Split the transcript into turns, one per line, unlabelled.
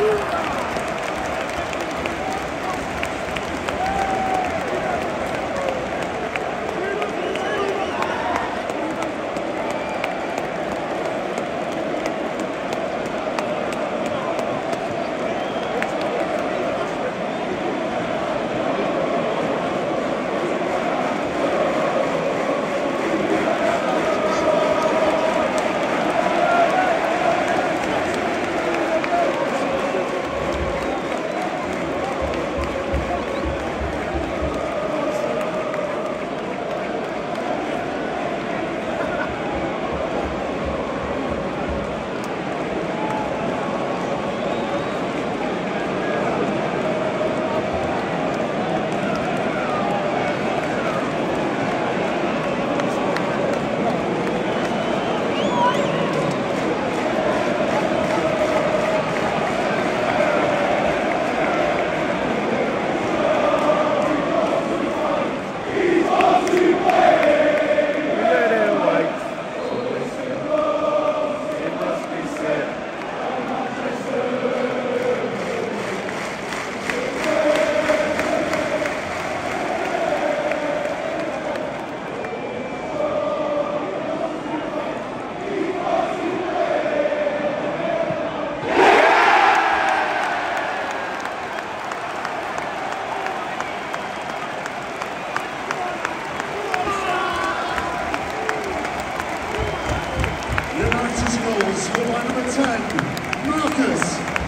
Woo! Goals for number 10, Marcus.